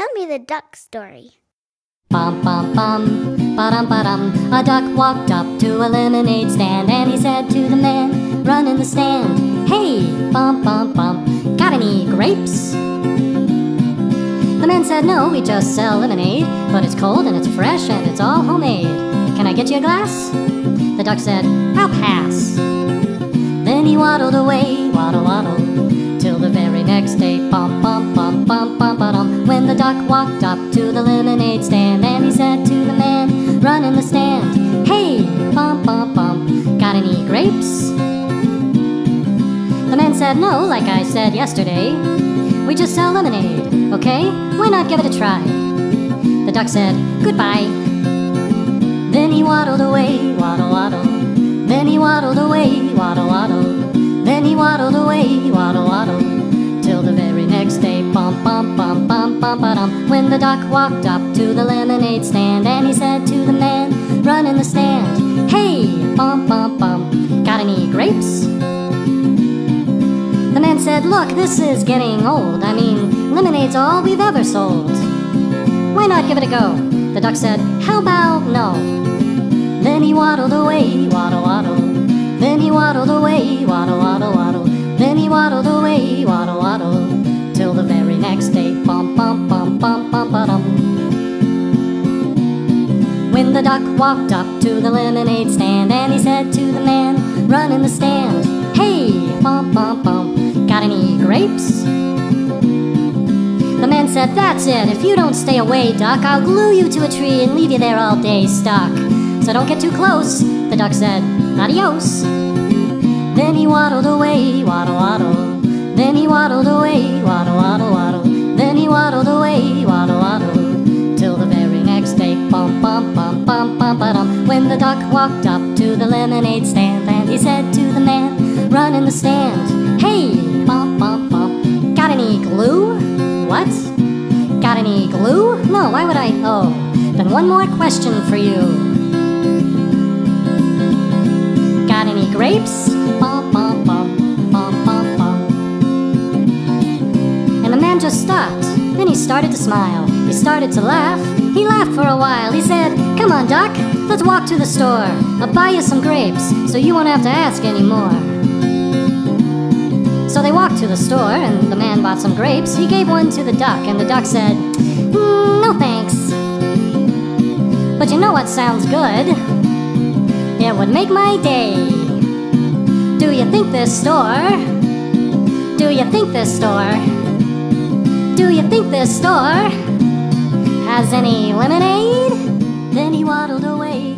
Tell me the duck story. Bum bum bum, ba-dum ba-dum. A duck walked up to a lemonade stand and he said to the man, run in the stand. Hey, bum bum bum, got any grapes? The man said, no, we just sell lemonade, but it's cold and it's fresh and it's all homemade. Can I get you a glass? The duck said, I'll pass. Then he waddled away, waddle waddle, very next day, bum bum bum bum bum ba-dum. When the duck walked up to the lemonade stand and he said to the man, run in the stand. Hey, bum bum bum, got any grapes? The man said, no, like I said yesterday. We just sell lemonade, okay? Why not give it a try? The duck said, goodbye. Then he waddled away, waddle waddle. Then he waddled away, waddle waddle. Then he waddled away, waddle waddle. Dum. When the duck walked up to the lemonade stand and he said to the man, run in the stand. Hey, bum bum bum, got any grapes? The man said, Look, this is getting old. I mean, lemonade's all we've ever sold. Why not give it a go? The duck said, How about no? Then he waddled away, waddle waddle. Then he waddled away, waddle waddle When the duck walked up to the lemonade stand and he said to the man, Run in the stand. Hey, got any grapes? The man said, That's it. If you don't stay away, duck, I'll glue you to a tree and leave you there all day stuck. So don't get too close. The duck said, Adios. Then he waddled away, duck walked up to the lemonade stand and he said to the man, Run in the stand. Hey, bum bum bum. Got any glue? What? Got any glue? No, why would I? Oh, then one more question for you. Got any grapes? Bum bum bum bum bum bum. And the man just stopped. Then he started to smile. He started to laugh. He laughed for a while. He said, Come on, Duck, let's walk to the store. I'll buy you some grapes so you won't have to ask anymore. So they walked to the store, and the man bought some grapes. He gave one to the duck, and the duck said, "Mm, No thanks. But you know what sounds good? It would make my day. Do you think this store? Do you think this store? do you think this store has any lemonade? Then he waddled away.